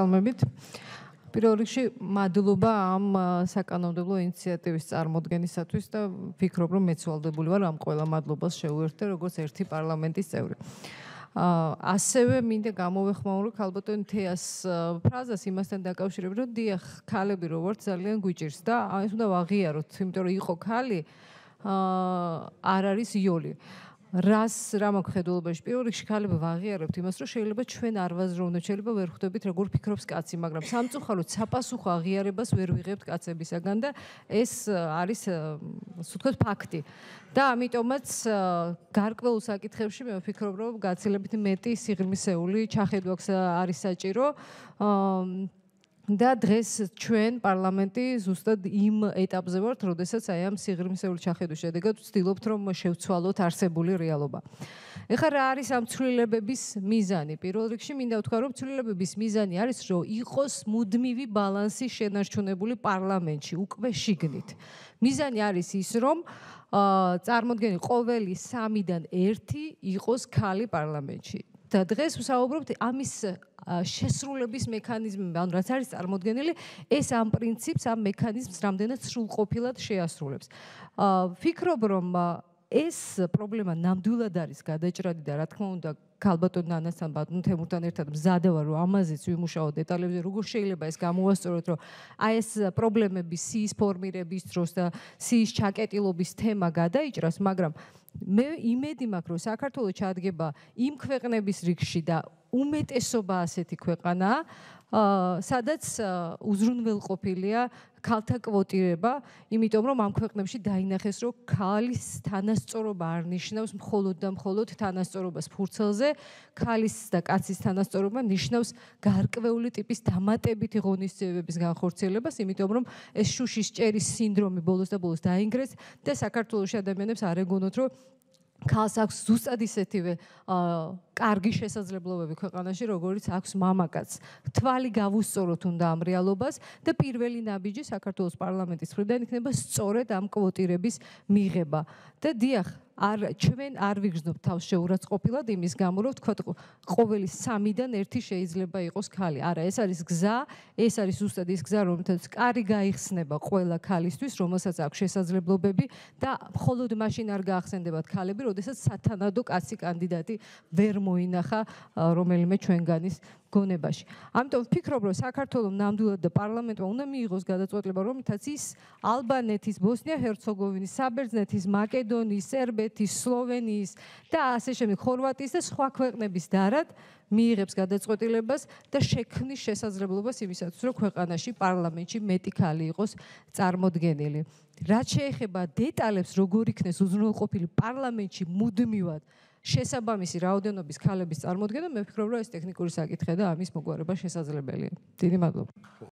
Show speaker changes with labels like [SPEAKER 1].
[SPEAKER 1] მოგესალმებით. პირველ რიგში მადლობა ამ საკანონმდებლო ინიციატივის წარმოადგენისათვის და ვფიქრობ, რომ მეც ვალდებული ვარ ამ ყველა მადლობას შეუერთდე როგორც ერთი პარლამენტის წევრი. აა ასევე მინდა გამოვეხმაურო ქალბატონ თეას ფრაზას იმასთან დაკავშირებით, რომ დიახ, ქალები როგორც ძალიან გვიჭირს და ეს უნდა ვაღიაროთ, იმიტომ რომ იყო ქალი აა არ არის იოლი. რას რა მოხდულობაში პირველ რიგში ქალები ვაღიარებთ იმას რომ შეიძლება ჩვენ არ ვაზროვნოთ შეიძლება ვერ ხვდებით როგორ ფიქრობს კაცი მაგრამ სამწუხაროდ საპასუხო აღიარებას ვერ ვიღებთ კაცებისაგან და ეს არის ასე ვთქვათ ფაქტი. და ამიტომაც გარკვეულ საკითხებში მე ვფიქრობ რომ გაცილებით მეტი სიღრმისეული ჩახედვა არის საჭირო და დღეს ჩვენ პარლამენტი ზუსტად იმ ეტაპზე ვართ, როდესაც აი ამ სიღრმისეული ჩახედვის შედეგად ვცდილობთ რომ შევცვალოთ არსებული რეალობა. ეხლა რა არის ამ ცვლილებების მიზანი? პირველ რიგში მინდა ვთქვა რომ ცვლილებების მიზანი არის რომ იყოს მუდმივი ბალანსი შენარჩუნებული პარლამენტში, უკვე შიგნით. მიზანი არის ის რომ აა წარმოდგენი ყოველი 3-დან 1 იყოს ქალი პარლამენტში. და დღეს ვსაუბრობთ ამის შესრულების მექანიზმები, ანუ რაც არის წარმოქმნილი, ეს ამ პრინციპს, ამ მექანიზმს რამდენად სრულყოფილად შეასრულებს. აა ფიქრობ რომ ეს პრობლემა ნამდვილად არის გადაჭრადი და რა თქმა უნდა ქალბატონ ნანასთან ბატონ თემურთან ერთად მზადა ვარ რომ ამაზეც ვიმუშაო დეტალებზე როგორ შეიძლება ეს გამოვასწოროთ რომ აი ეს პრობლემების სიის ფორმირების დროს და სიის ჩაკეტილობის თემა გადაიჭრას მაგრამ მე იმედი მაქვს რომ საქართველოს ჩადგება იმ ქვეყნების რიგში და უმეტესობა ასეთი ქვეყანაა სადაც უზრუნველყოფილია ქალთა კვოტირება, იმიტომ რომ ამ ქვეყნებში დაინახეს, რომ ქალის თანასწორობა არ ნიშნავს მხოლოდ და მხოლოდ თანასწორობას ფურცელზე, ქალის და კაცის თანასწორობა ნიშნავს გარკვეული ტიპის დამატებითი ღონისძიებების განხორციელებას, იმიტომ რომ ეს შუშის ჭერის სინდრომი ბოლოს და ბოლოს დაინგრეს და საქართველოს ადამიანებს არ ეგონოთ, რომ ქალს აქვს ზუსტად ისეთივე აა კარგი შესაძლებლობები ქვეყანაში, როგორიც აქვს მამაკაც. თვალი გავუსწოროთ უნდა ამ რეალობას და პირველი ნაბიჯი საქართველოს პარლამენტის მხრიდან იქნება სწორედ ამ კვოტირების მიღება. და დიახ, არ ჩვენ არ ვიგრძნობ თავს შეურაცხყოფილად იმის გამო რომ თქვა ყოველი 3-დან 1 შეიძლება იყოს ქალი. არა, ეს არის გზა, ეს არის ზუსტად ის გზა, რომელთაც კარი გაიხსნება ყველა ქალისთვის, რომელსაც აქვს შესაძლებლობები და მხოლოდ მაშინ არ გაახსენდებათ ქალები, როდესაც სათანადო კაცი კანდიდატი ვერ მოინახა რომელიმე ჩვენგანის გონებაში. ამიტომ ვფიქრობ, რომ საქართველოს ნამდვილად და პარლამენტმა უნდა მიიღოს გადაწყვეტილება, რომელთაც ის ალბანეთის, ბოსნია-ჰერცეგოვინის, საბერძნეთის, მაკედონიის, სერბეთის, სლოვენიის და ასე შემდეგ ხორვატიის და სხვა ქვეყნების დარად მიიღებს გადაწყვეტილებას და შექმნის შესაძლებლობას იმისათვის, რომ ქვეყანაში პარლამენტში მეტი ქალი იყოს წარმოდგენილი. რაც შეეხება დეტალებს, როგორ იქნეს უზრუნველყოფილი პარლამენტში მუდმივად შესაბამისი რაოდენობის ქალების წარმოქმნა მე ვფიქრობ რომ ეს ტექნიკური საკითხია და ამის მოგვარება შესაძლებელია. დიდი მადლობა.